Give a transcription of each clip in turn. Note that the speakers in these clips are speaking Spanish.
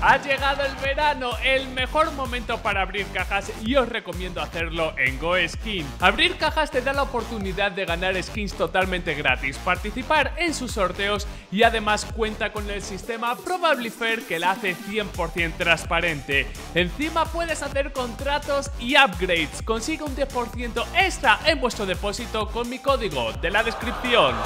Ha llegado el verano, el mejor momento para abrir cajas y os recomiendo hacerlo en GoSkin. Abrir cajas te da la oportunidad de ganar skins totalmente gratis, participar en sus sorteos y además cuenta con el sistema Probably Fair que la hace 100% transparente. Encima puedes hacer contratos y upgrades. Consigue un 10% extra en vuestro depósito con mi código de la descripción.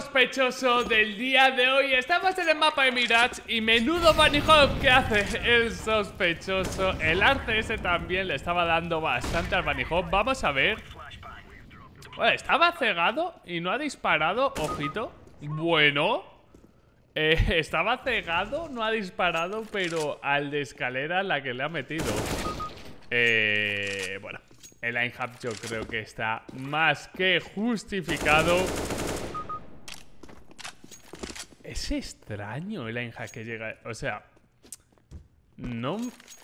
Sospechoso del día de hoy. Estamos en el mapa de Mirage y menudo Bunny Hop que hace el sospechoso. El arce ese también le estaba dando bastante al Bunny. Vamos a ver. Estaba cegado y no ha disparado. Ojito. Bueno. Eh, estaba cegado, no ha disparado, pero al de escalera la que le ha metido. Eh, bueno, el line yo creo que está más que justificado. Es extraño el line que llega. O sea, no,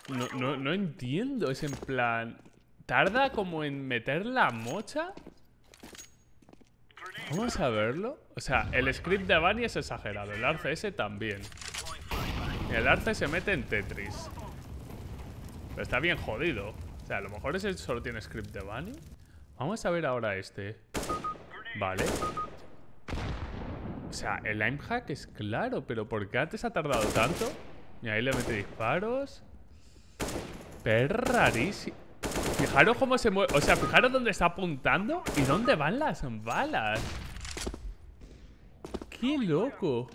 no, no, no entiendo. Es en plan. ¿Tarda como en meter la mocha? Vamos a verlo. O sea, el script de Bunny es exagerado. El arce ese también. El arce se mete en Tetris. Pero está bien jodido. O sea, a lo mejor ese solo tiene script de Bunny. Vamos a ver ahora este. Vale. O sea, el aim hack es claro, pero ¿por qué antes ha tardado tanto? Y ahí le mete disparos. Pero rarísimo. Fijaros cómo se mueve. O sea, fijaros dónde está apuntando y dónde van las balas. ¡Qué loco!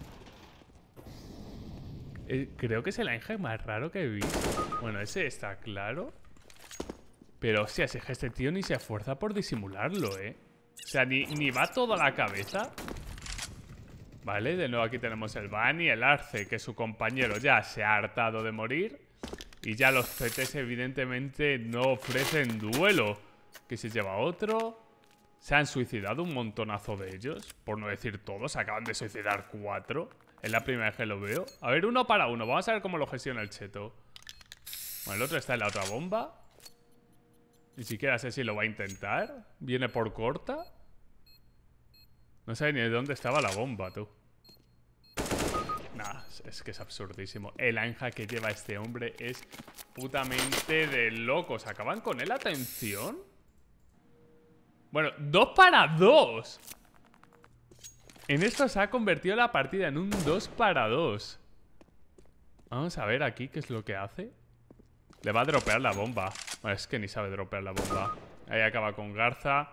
Eh, creo que es el ángel más raro que he visto. Bueno, ese está claro. Pero, hostia, es que este tío ni se esfuerza por disimularlo, ¿eh? O sea, ni, ni va todo a la cabeza. Vale, de nuevo aquí tenemos el Bunny, el Arce, que su compañero ya se ha hartado de morir. Y ya los CTs evidentemente no ofrecen duelo. Que se lleva otro. Se han suicidado un montonazo de ellos. Por no decir todos, acaban de suicidar cuatro. Es la primera vez que lo veo. A ver, uno para uno. Vamos a ver cómo lo gestiona el cheto. Bueno, el otro está en la otra bomba. Ni siquiera sé si lo va a intentar. Viene por corta. No sé ni de dónde estaba la bomba, tú. Es que es absurdísimo. El anja que lleva este hombre es putamente de locos. ¿Acaban con él? ¿Atención? Bueno, dos para dos. En esto se ha convertido la partida en un dos para dos. Vamos a ver aquí qué es lo que hace. Le va a dropear la bomba. es que ni sabe dropear la bomba. Ahí acaba con Garza.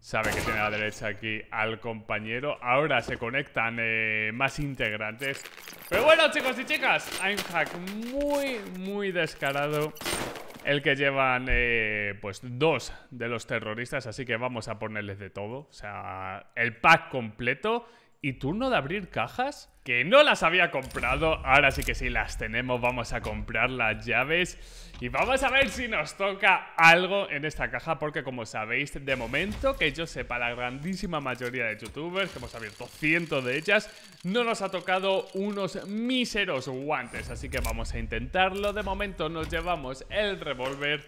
Sabe que tiene a la derecha aquí al compañero. Ahora se conectan eh, más integrantes. Pero bueno, chicos y chicas, hay un hack muy, muy descarado. El que llevan, eh, pues, dos de los terroristas. Así que vamos a ponerles de todo. O sea, el pack completo. Y turno de abrir cajas que no las había comprado. Ahora sí que sí las tenemos. Vamos a comprar las llaves. Y vamos a ver si nos toca algo en esta caja. Porque como sabéis, de momento, que yo sepa, la grandísima mayoría de youtubers, que hemos abierto cientos de ellas, no nos ha tocado unos míseros guantes. Así que vamos a intentarlo. De momento nos llevamos el revólver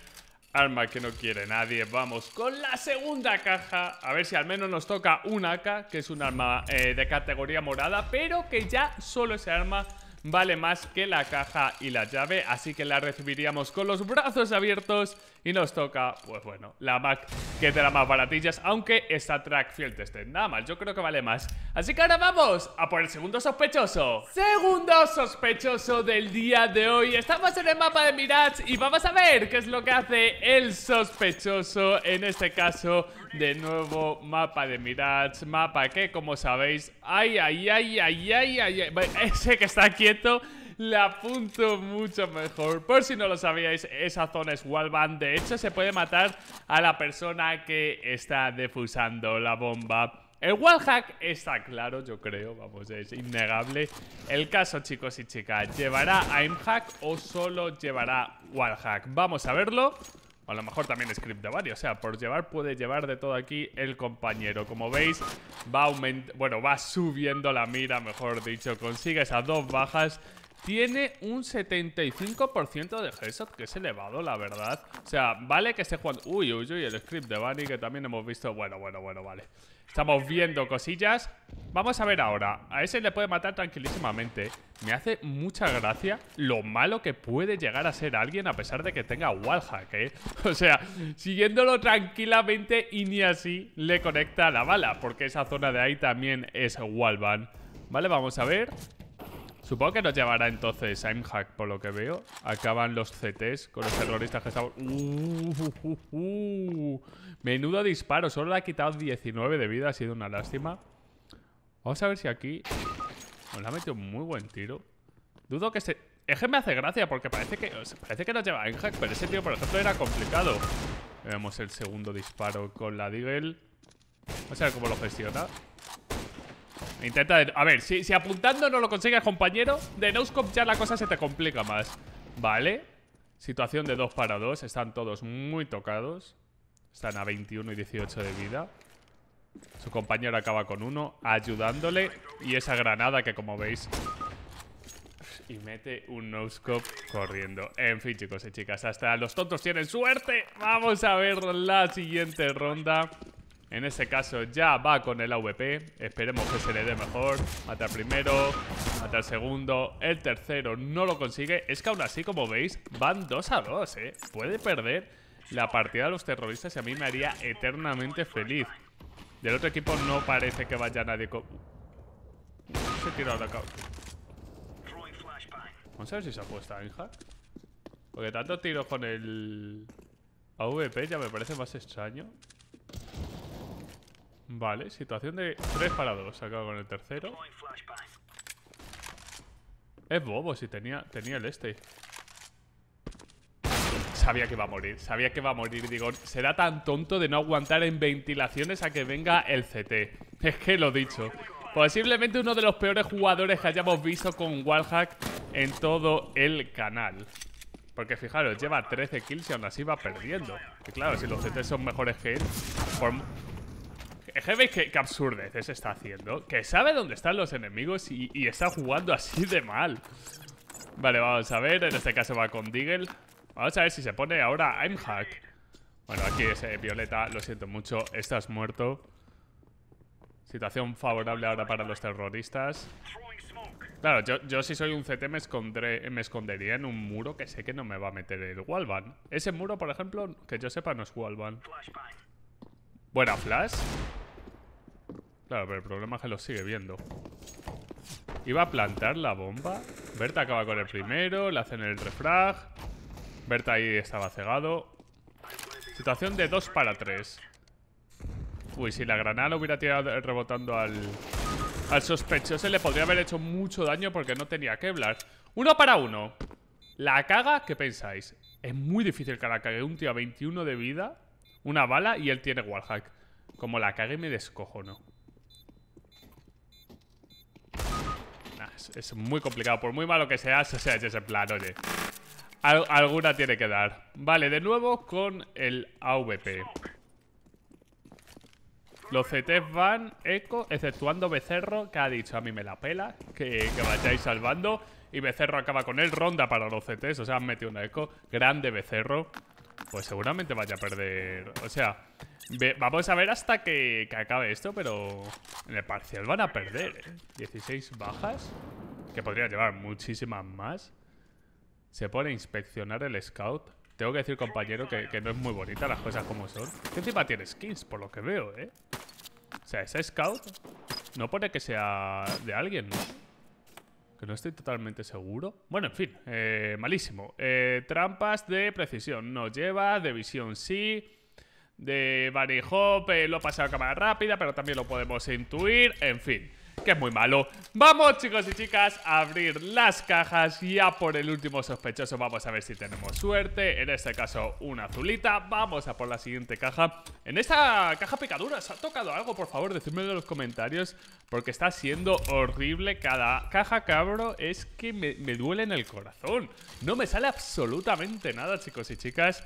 Arma que no quiere nadie. Vamos con la segunda caja. A ver si al menos nos toca un AK, que es un arma eh, de categoría morada, pero que ya solo ese arma vale más que la caja y la llave, así que la recibiríamos con los brazos abiertos y nos toca, pues bueno, la Mac que te da más baratillas, aunque esta track field tested, nada más, yo creo que vale más. Así que ahora vamos a por el segundo sospechoso. Segundo sospechoso del día de hoy. Estamos en el mapa de Mirage y vamos a ver qué es lo que hace el sospechoso, en este caso, de nuevo mapa de Mirage, mapa que como sabéis, ay, ay, ay, ay, ay, ay, ay, ese que está quieto le apunto mucho mejor. Por si no lo sabíais, esa zona es wallband. De hecho, se puede matar a la persona que está defusando la bomba. El wallhack está claro, yo creo, vamos, es innegable. El caso, chicos y chicas, ¿llevará aimhack o solo llevará wallhack? Vamos a verlo. O a lo mejor también script de varios. O sea, por llevar puede llevar de todo aquí el compañero. Como veis, va aumentando. Bueno, va subiendo la mira, mejor dicho. Consigue esas dos bajas tiene un 75% de headshot, que es elevado, la verdad. O sea, vale que esté jugando... Uy, uy, uy, el script de Bunny, que también hemos visto... Bueno, bueno, bueno, vale. Estamos viendo cosillas. Vamos a ver ahora. A ese le puede matar tranquilísimamente. Me hace mucha gracia lo malo que puede llegar a ser alguien a pesar de que tenga wallhack, ¿eh? O sea, siguiéndolo tranquilamente y ni así le conecta la bala. Porque esa zona de ahí también es wallban. Vale, vamos a ver. Supongo que nos llevará entonces Aimhack, por lo que veo. Acaban los CTs con los terroristas que estaban... Uh, Menudo disparo. Solo le ha quitado 19 de vida. Ha sido una lástima. Vamos a ver si aquí... Nos ha metido un muy buen tiro. Dudo que se... Es que me hace gracia porque parece que... Parece que nos lleva Aimhack, pero ese tío, por ejemplo, era complicado. Vemos el segundo disparo con la Deagle. Vamos a ver cómo lo gestiona. Intenta... A ver, si, si apuntando no lo consigues, compañero, de Noscope ya la cosa se te complica más. Vale. Situación de 2 para 2. Están todos muy tocados. Están a 21 y 18 de vida. Su compañero acaba con uno, ayudándole. Y esa granada que, como veis... Y mete un no-scope corriendo. En fin, chicos y chicas, hasta los tontos tienen suerte. Vamos a ver la siguiente ronda. En este caso ya va con el AVP. Esperemos que se le dé mejor. Mata el primero, mata el segundo. El tercero no lo consigue. Es que aún así, como veis, van 2 a 2, ¿eh? Puede perder la partida de los terroristas y a mí me haría eternamente feliz. Del otro equipo no parece que vaya nadie con... Se tira ahora acá. Vamos a ver si se apuesta en hack. Porque tanto tiro con el... AVP ya me parece más extraño. Vale, situación de 3 para 2. Acabo con el tercero. Es bobo si tenía, tenía el este. Sabía que iba a morir, sabía que iba a morir. Digo, será tan tonto de no aguantar en ventilaciones a que venga el CT. Es que lo dicho. Posiblemente uno de los peores jugadores que hayamos visto con Wallhack en todo el canal. Porque fijaros, lleva 13 kills y aún así va perdiendo. Y claro, si los CT son mejores que él, que veis qué, absurdeces está haciendo. Que sabe dónde están los enemigos y, está jugando así de mal. Vale, vamos a ver. En este caso va con Deagle. Vamos a ver si se pone ahora Aimhack. Bueno, aquí es eh, Violeta. Lo siento mucho. Estás muerto. Situación favorable ahora para los terroristas. Claro, yo, si soy un CT me escondería en un muro que sé que no me va a meter el wallban. Ese muro, por ejemplo, que yo sepa no es wallban. Buena flash. Claro, pero el problema es que lo sigue viendo. Iba a plantar la bomba. Berta acaba con el primero. Le hacen el refrag. Berta ahí estaba cegado. Situación de 2 para 3. Uy, si la granada hubiera tirado rebotando al, al sospechoso, le podría haber hecho mucho daño porque no tenía Kevlar. Uno para uno. La caga, ¿qué pensáis? Es muy difícil que la cague un tío a 21 de vida, una bala y él tiene wallhack. Como la cague me descojo, es, muy complicado. Por muy malo que seas, o sea, es ese plan, oye. alguna tiene que dar. Vale, de nuevo con el AVP. Los CTs van eco, exceptuando Becerro, que ha dicho a mí me la pela, que, que vayáis salvando. Y Becerro acaba con él, ronda para los CTs, o sea, han metido una eco. Grande Becerro. Pues seguramente vaya a perder. O sea, vamos a ver hasta que, acabe esto, pero en el parcial van a perder, ¿eh? 16 bajas, que podría llevar muchísimas más. Se pone a inspeccionar el scout. Tengo que decir, compañero, que, no es muy bonita las cosas como son. Que encima tiene skins, por lo que veo, ¿eh? O sea, ese scout no pone que sea de alguien, ¿no? Que no estoy totalmente seguro. Bueno, en fin, eh, malísimo. Eh, trampas de precisión. No lleva, de visión sí. De Bunny Hop eh, lo ha pasado a cámara rápida, pero también lo podemos intuir. En fin que es muy malo. Vamos, chicos y chicas, a abrir las cajas ya por el último sospechoso. Vamos a ver si tenemos suerte. En este caso, una azulita. Vamos a por la siguiente caja. En esta caja picadura, ¿se ha tocado algo? Por favor, decídmelo en los comentarios, porque está siendo horrible. Cada caja cabro es que me, me duele en el corazón. No me sale absolutamente nada, chicos y chicas.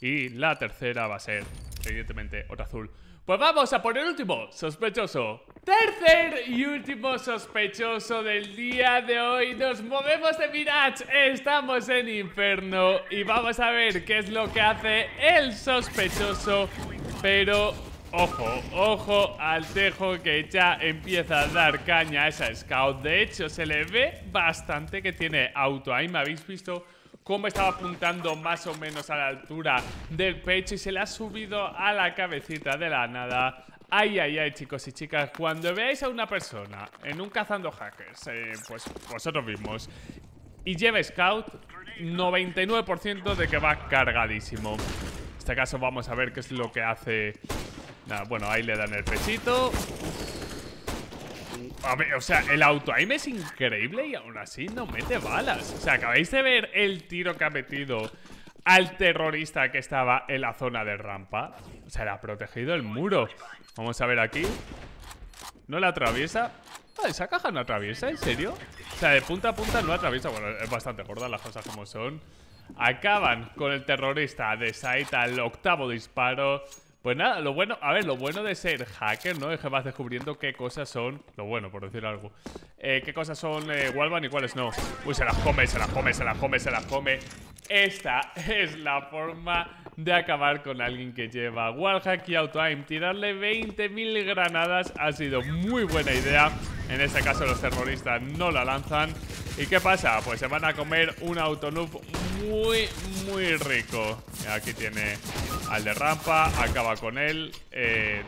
Y la tercera va a ser, evidentemente, otra azul. Pues vamos a por el último sospechoso. Tercer y último sospechoso del día de hoy. Nos movemos de Mirage, estamos en Inferno y vamos a ver qué es lo que hace el sospechoso. Pero Ojo, ojo al tejo que ya empieza a dar caña a esa scout. De hecho, se le ve bastante que tiene auto. Ahí me habéis visto cómo estaba apuntando más o menos a la altura del pecho y se le ha subido a la cabecita de la nada. Ay, ay, ay, chicos y chicas, cuando veáis a una persona en un cazando hackers, eh, pues vosotros mismos, y lleva scout, 99% de que va cargadísimo. En este caso vamos a ver qué es lo que hace... bueno, ahí le dan el pechito. O sea, el auto aim es increíble y aún así no mete balas. O sea, acabáis de ver el tiro que ha metido al terrorista que estaba en la zona de rampa. O sea, le ha protegido el muro. Vamos a ver aquí. ¿No la atraviesa? Ah, esa caja no atraviesa, ¿en serio? O sea, de punta a punta no atraviesa. Bueno, es bastante gorda las cosas como son. Acaban con el terrorista de Saita al octavo disparo. Pues nada, lo bueno, a ver, lo bueno de ser hacker, ¿no? Es que vas descubriendo qué cosas son, lo bueno, por decir algo, eh, qué cosas son eh, y cuáles no. Uy, se las come, se las come, se las come, se las come. Esta es la forma de acabar con alguien que lleva Wallhack y Auto-Aim. Tirarle 20.000 granadas ha sido muy buena idea. En este caso los terroristas no la lanzan. ¿Y qué pasa? Pues se van a comer un autonoob muy, muy rico. Aquí tiene al de rampa, acaba con él. Eh,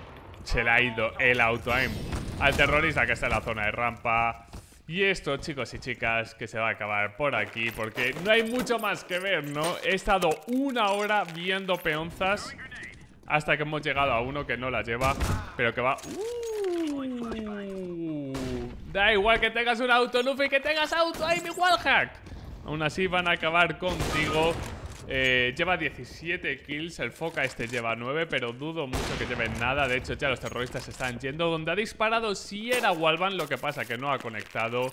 se le ha ido el auto-aim al terrorista que está en la zona de rampa. Y esto, chicos y chicas, que se va a acabar por aquí Porque no hay mucho más que ver, ¿no? He estado una hora viendo peonzas Hasta que hemos llegado a uno que no la lleva Pero que va... Uh, da igual que tengas un auto y que tengas auto ¡Ay, mi wallhack! Aún así van a acabar contigo eh, lleva 17 kills, el Foca este lleva 9, pero dudo mucho que lleve nada. De hecho, ya los terroristas están yendo. Donde ha disparado sí era Walvan, lo que pasa que no ha conectado.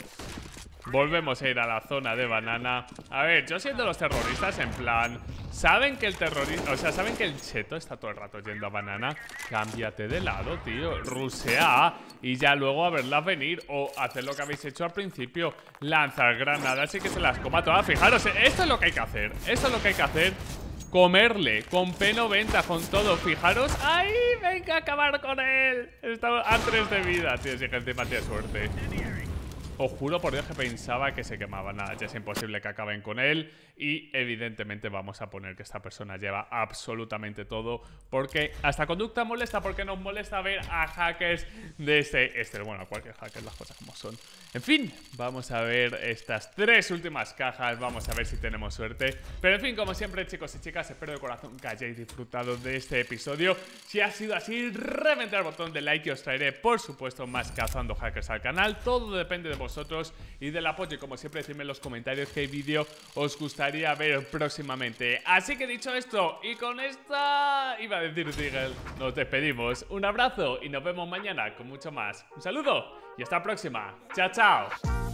Volvemos a ir a la zona de banana. A ver, yo siendo los terroristas en plan Saben que el terrorista, o sea, saben que el cheto está todo el rato yendo a banana Cámbiate de lado, tío Rusea y ya luego a verla venir O hacer lo que habéis hecho al principio. Lanzar granadas y que se las coma todas. Fijaros, esto es lo que hay que hacer Esto es lo que hay que hacer. Comerle, con P90, con todo. Fijaros, ¡ay! Venga a acabar con él. Está a 3 de vida, tío Si que encima tiene suerte os juro por Dios que pensaba que se quemaba. Nada, ya es imposible que acaben con él. Y evidentemente vamos a poner que esta persona lleva absolutamente todo. Porque hasta conducta molesta, porque nos molesta ver a hackers de este... este bueno, cualquier hacker, las cosas como son. En fin, vamos a ver estas tres últimas cajas. Vamos a ver si tenemos suerte. Pero en fin, como siempre, chicos y chicas, espero de corazón que hayáis disfrutado de este episodio. Si ha sido así, reventar el botón de like y os traeré, por supuesto, más cazando hackers al canal. Todo depende de vosotros y del apoyo. Como siempre, decidme en los comentarios qué vídeo os gustaría ver próximamente. Así que dicho esto, y con esta... Iba a decir Diggle, nos despedimos. Un abrazo y nos vemos mañana con mucho más. Un saludo y hasta la próxima. Chao, chao.